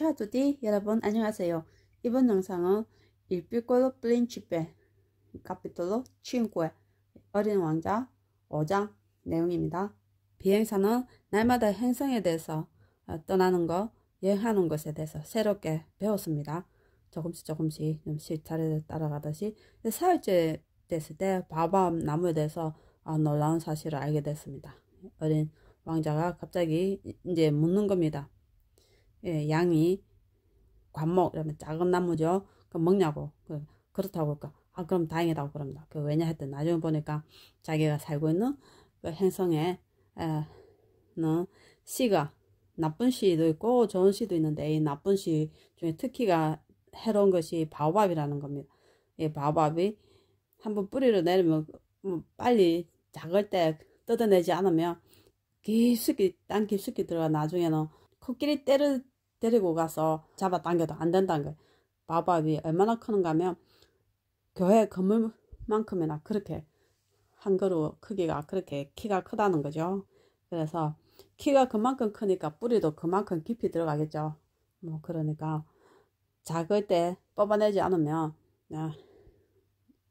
Tutti 여러분 안녕하세요. 이번 영상은 Il piccolo principe capitolo 5 어린 왕자 5장 내용입니다. 비행사는 날마다 행성에 대해서 어, 떠나는 것, 여행하는 것에 대해서 새롭게 배웠습니다. 조금씩 조금씩 좀 실타래를 따라가듯이 사흘째 됐을 때 바밤 나무에 대해서 어, 놀라운 사실을 알게 됐습니다. 어린 왕자가 갑자기 이제 묻는 겁니다. 예, 양이 관목 이러면 작은 나무죠. 그 먹냐고 그, 그렇다고 그러니까 아 그럼 다행이다고 그럽니다. 그 왜냐 했더니 나중에 보니까 자기가 살고 있는 그 행성에 는 씨가 나쁜 씨도 있고 좋은 씨도 있는데 이 나쁜 씨 중에 특히가 해로운 것이 바오밥이라는 겁니다. 이 바오밥이 한번 뿌리를 내리면 뭐 빨리 작을 때 뜯어내지 않으면 깊숙이 땅 깊숙이 들어가 나중에는 코끼리 때를 데리고 가서 잡아당겨도 안 된다는 거예요. 바밥이 얼마나 크는가 하면 교회 건물만큼이나 그렇게 한 그루 크기가 그렇게 키가 크다는 거죠. 그래서 키가 그만큼 크니까 뿌리도 그만큼 깊이 들어가겠죠. 뭐 그러니까 작을 때 뽑아내지 않으면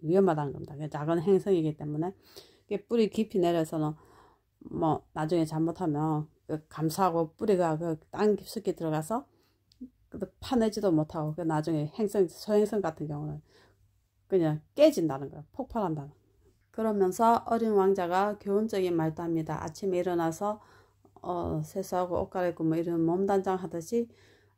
위험하다는 겁니다. 작은 행성이기 때문에 뿌리 깊이 내려서는 뭐 나중에 잘못하면 그 감싸고 뿌리가 그 땅 깊숙이 들어가서 파내지도 못하고 그 나중에 행성 소행성 같은 경우는 그냥 깨진다는 거야 폭발한다는 그러면서 어린 왕자가 교훈적인 말도 합니다. 아침에 일어나서 어, 세수하고 옷 갈아입고 뭐 이런 몸 단장 하듯이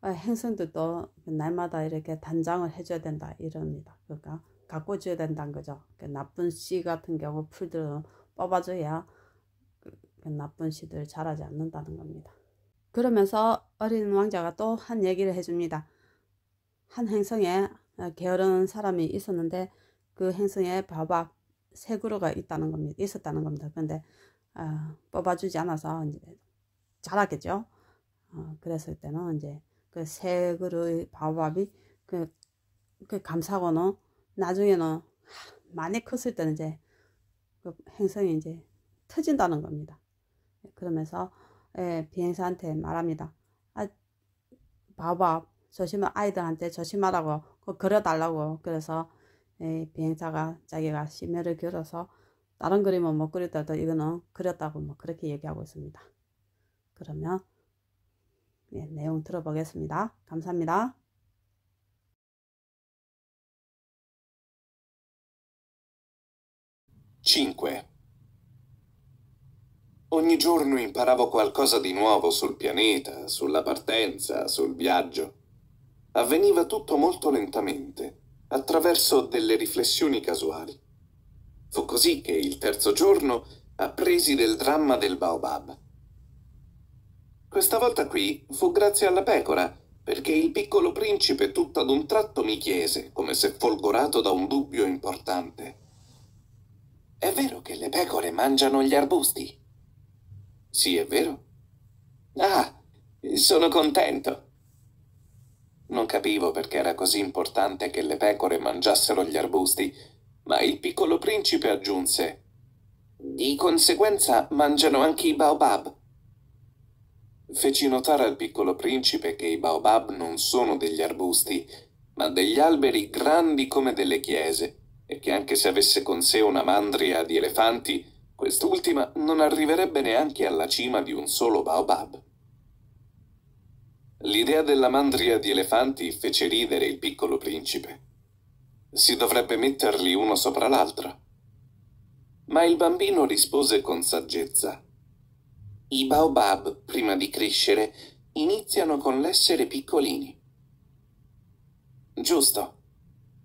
어, 행성들도 날마다 이렇게 단장을 해줘야 된다 이럽니다. 그러니까 가꿔줘야 된다는 거죠. 그 나쁜 씨 같은 경우 풀들은 뽑아줘야 그 나쁜 씨들 자라지 않는다는 겁니다. 그러면서 어린 왕자가 또 한 얘기를 해줍니다. 한 행성에 게으른 사람이 있었는데 그 행성에 바박 세 그루가 있다는 겁니다. 있었다는 겁니다. 그런데 어, 뽑아주지 않아서 이제 자랐겠죠. 어, 그랬을 때는 이제 그 세 그루의 바밥이 그, 그 감사고는 나중에는 많이 컸을 때는 이제 그 행성이 이제 터진다는 겁니다. 그러면서 예, 비행사한테 말합니다. 아, 봐봐. 조심해 아이들한테 조심하라고 그 그려달라고 그래서 예, 비행사가 자기가 심혈을 기울여서 다른 그림은 못 그렸다도 이거는 그렸다고 뭐 그렇게 얘기하고 있습니다. 그러면 예, 내용 들어보겠습니다. 감사합니다. 5. Ogni giorno imparavo qualcosa di nuovo sul pianeta, sulla partenza, sul viaggio. Avveniva tutto molto lentamente, attraverso delle riflessioni casuali. Fu così che il terzo giorno appresi del dramma del Baobab. Questa volta qui fu grazie alla pecora, perché il piccolo principe tutto ad un tratto mi chiese, come se folgorato da un dubbio importante. È vero che le pecore mangiano gli arbusti? Sì, è vero. Ah, sono contento. Non capivo perché era così importante che le pecore mangiassero gli arbusti, ma il piccolo principe aggiunse Di conseguenza mangiano anche i baobab. Feci notare al piccolo principe che i baobab non sono degli arbusti, ma degli alberi grandi come delle chiese, e che anche se avesse con sé una mandria di elefanti, Quest'ultima non arriverebbe neanche alla cima di un solo baobab. L'idea della mandria di elefanti fece ridere il piccolo principe. Si dovrebbe metterli uno sopra l'altro. Ma il bambino rispose con saggezza. I baobab, prima di crescere, iniziano con l'essere piccolini. Giusto.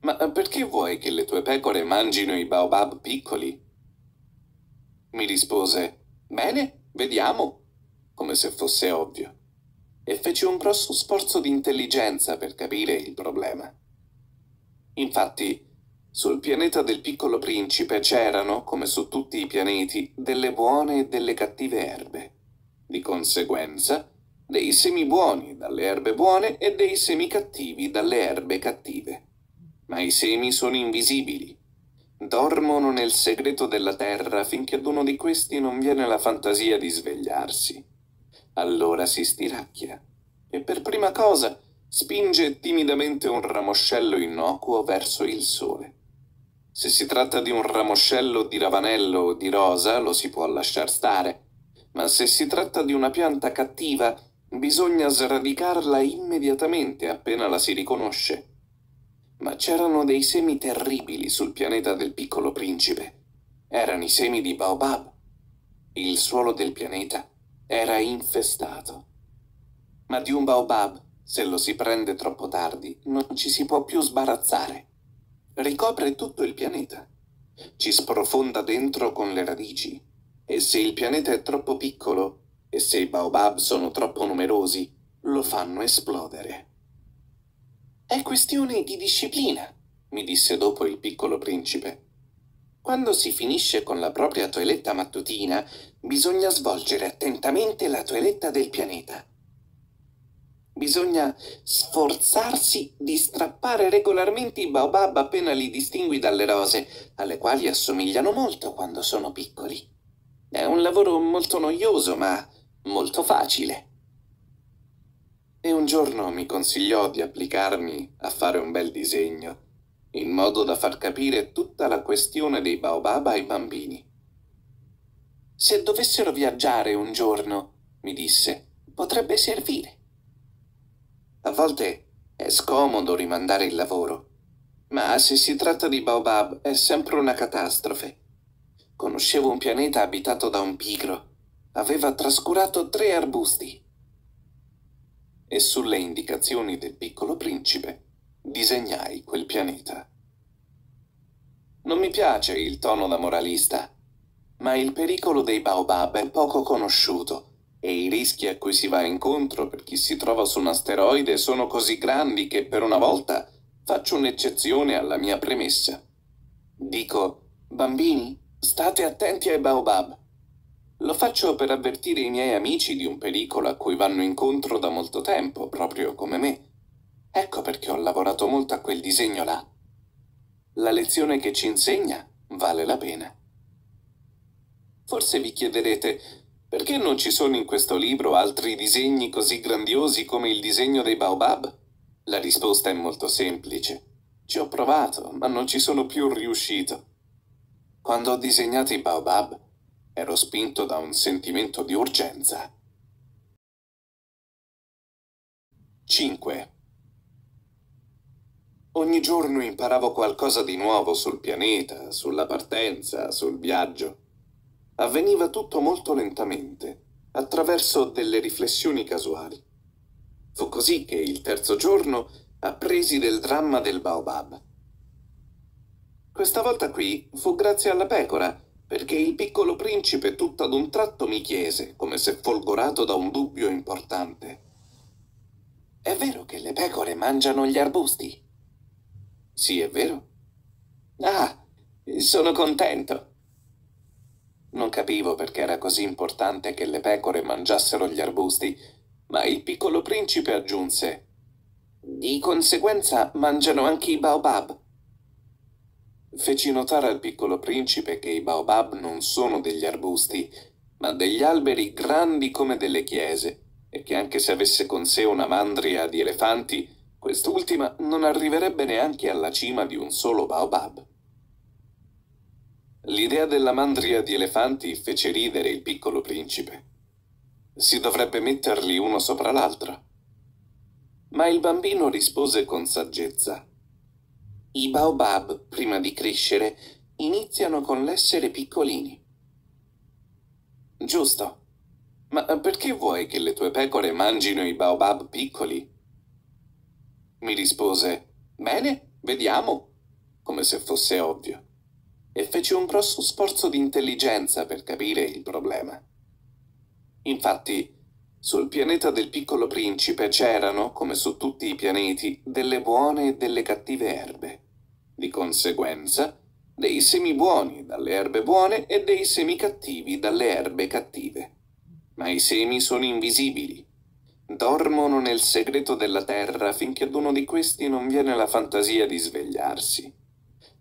Ma perché vuoi che le tue pecore mangino i baobab piccoli? Mi rispose, bene, vediamo, come se fosse ovvio, e fece un grosso sforzo di intelligenza per capire il problema. Infatti, sul pianeta del piccolo principe c'erano, come su tutti i pianeti, delle buone e delle cattive erbe. Di conseguenza, dei semi buoni dalle erbe buone e dei semi cattivi dalle erbe cattive. Ma i semi sono invisibili Dormono nel segreto della terra finché ad uno di questi non viene la fantasia di svegliarsi. Allora si stiracchia e per prima cosa spinge timidamente un ramoscello innocuo verso il sole. Se si tratta di un ramoscello di ravanello o di rosa, lo si può lasciar stare, ma se si tratta di una pianta cattiva, bisogna sradicarla immediatamente appena la si riconosce. Ma c'erano dei semi terribili sul pianeta del piccolo principe. Erano i semi di Baobab. Il suolo del pianeta era infestato. Ma di un Baobab, se lo si prende troppo tardi, non ci si può più sbarazzare. Ricopre tutto il pianeta. Ci sprofonda dentro con le radici. E se il pianeta è troppo piccolo, e se i Baobab sono troppo numerosi, lo fanno esplodere. È questione di disciplina, mi disse dopo il piccolo principe. Quando si finisce con la propria toeletta mattutina, bisogna svolgere attentamente la toeletta del pianeta. Bisogna sforzarsi di strappare regolarmente i baobab appena li distingui dalle rose, alle quali assomigliano molto quando sono piccoli. È un lavoro molto noioso, ma molto facile. E un giorno mi consigliò di applicarmi a fare un bel disegno in modo da far capire tutta la questione dei baobab ai bambini. Se dovessero viaggiare un giorno, mi disse, potrebbe servire. A volte è scomodo rimandare il lavoro, ma se si tratta di baobab è sempre una catastrofe. Conoscevo un pianeta abitato da un pigro. Aveva trascurato tre arbusti. E sulle indicazioni del piccolo principe disegnai quel pianeta. Non mi piace il tono da moralista, ma il pericolo dei baobab è poco conosciuto e i rischi a cui si va incontro per chi si trova su un asteroide sono così grandi che per una volta faccio un'eccezione alla mia premessa. Dico, bambini, state attenti ai baobab. Lo faccio per avvertire i miei amici di un pericolo a cui vanno incontro da molto tempo, proprio come me. Ecco perché ho lavorato molto a quel disegno là. La lezione che ci insegna vale la pena. Forse vi chiederete perché non ci sono in questo libro altri disegni così grandiosi come il disegno dei Baobab? La risposta è molto semplice. Ci ho provato, ma non ci sono più riuscito. Quando ho disegnato i Baobab, ero spinto da un sentimento di urgenza. 5. Ogni giorno imparavo qualcosa di nuovo sul pianeta, sulla partenza, sul viaggio. Avveniva tutto molto lentamente, attraverso delle riflessioni casuali. Fu così che il terzo giorno appresi del dramma del Baobab. Questa volta qui fu grazie alla pecora, perché il piccolo principe tutto ad un tratto mi chiese, come se folgorato da un dubbio importante. È vero che le pecore mangiano gli arbusti? Sì, è vero. Ah, sono contento. Non capivo perché era così importante che le pecore mangiassero gli arbusti, ma il piccolo principe aggiunse Di conseguenza mangiano anche i baobab. Feci notare al piccolo principe che i baobab non sono degli arbusti, ma degli alberi grandi come delle chiese, e che anche se avesse con sé una mandria di elefanti, Quest'ultima non arriverebbe neanche alla cima di un solo baobab. L'idea della mandria di elefanti fece ridere il piccolo principe. Si dovrebbe metterli uno sopra l'altro. Ma il bambino rispose con saggezza. I baobab, prima di crescere, iniziano con l'essere piccolini. Giusto. Ma perché vuoi che le tue pecore mangino i baobab piccoli? Mi rispose, bene, vediamo, come se fosse ovvio, e fece un grosso sforzo di intelligenza per capire il problema. Infatti, sul pianeta del piccolo principe c'erano, come su tutti i pianeti, delle buone e delle cattive erbe. Di conseguenza, dei semi buoni dalle erbe buone e dei semi cattivi dalle erbe cattive. Ma i semi sono invisibili Dormono nel segreto della terra finché ad uno di questi non viene la fantasia di svegliarsi.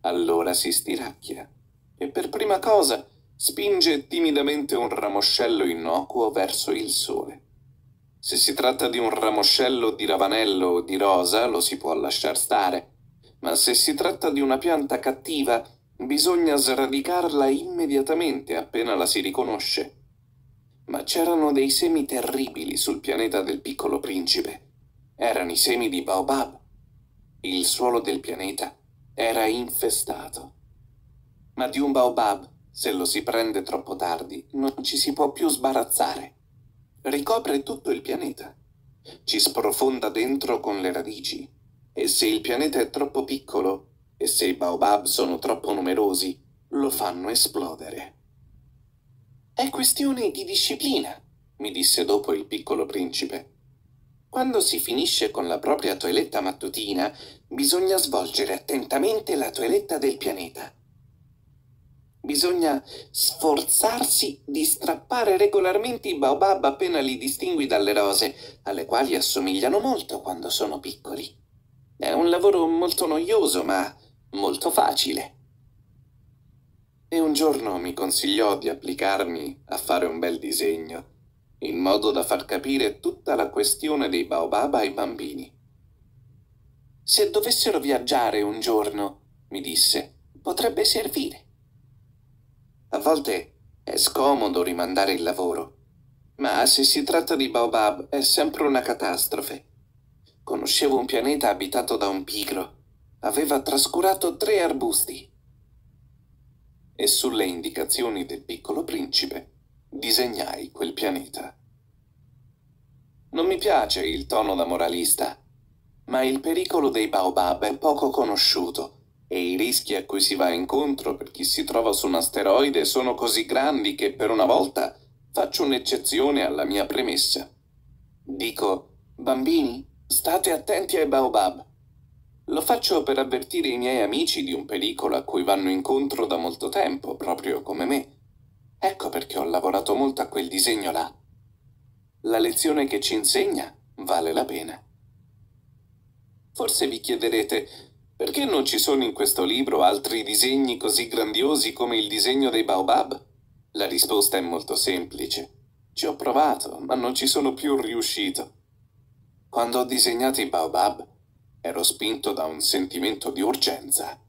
Allora si stiracchia e per prima cosa spinge timidamente un ramoscello innocuo verso il sole. Se si tratta di un ramoscello di ravanello o di rosa, lo si può lasciar stare, ma se si tratta di una pianta cattiva, bisogna sradicarla immediatamente appena la si riconosce. Ma c'erano dei semi terribili sul pianeta del piccolo principe. Erano i semi di Baobab. Il suolo del pianeta era infestato. Ma di un Baobab, se lo si prende troppo tardi, non ci si può più sbarazzare. Ricopre tutto il pianeta. Ci sprofonda dentro con le radici. E se il pianeta è troppo piccolo, e se i Baobab sono troppo numerosi, lo fanno esplodere. È questione di disciplina, mi disse dopo il piccolo principe. Quando si finisce con la propria toeletta mattutina, bisogna svolgere attentamente la toeletta del pianeta. Bisogna sforzarsi di strappare regolarmente i baobab appena li distingui dalle rose, alle quali assomigliano molto quando sono piccoli. È un lavoro molto noioso, ma molto facile e un giorno mi consigliò di applicarmi a fare un bel disegno, in modo da far capire tutta la questione dei baobab ai bambini. Se dovessero viaggiare un giorno, mi disse, potrebbe servire. A volte è scomodo rimandare il lavoro, ma se si tratta di baobab è sempre una catastrofe. Conoscevo un pianeta abitato da un pigro. Aveva trascurato tre arbusti e sulle indicazioni del piccolo principe disegnai quel pianeta. Non mi piace il tono da moralista, ma il pericolo dei baobab è poco conosciuto e i rischi a cui si va incontro per chi si trova su un asteroide sono così grandi che per una volta faccio un'eccezione alla mia premessa. Dico, bambini, state attenti ai baobab. Lo faccio per avvertire i miei amici di un pericolo a cui vanno incontro da molto tempo, proprio come me. Ecco perché ho lavorato molto a quel disegno là. La lezione che ci insegna vale la pena. Forse vi chiederete perché non ci sono in questo libro altri disegni così grandiosi come il disegno dei baobab? La risposta è molto semplice. Ci ho provato, ma non ci sono più riuscito. Quando ho disegnato i baobab, ero spinto da un sentimento di urgenza.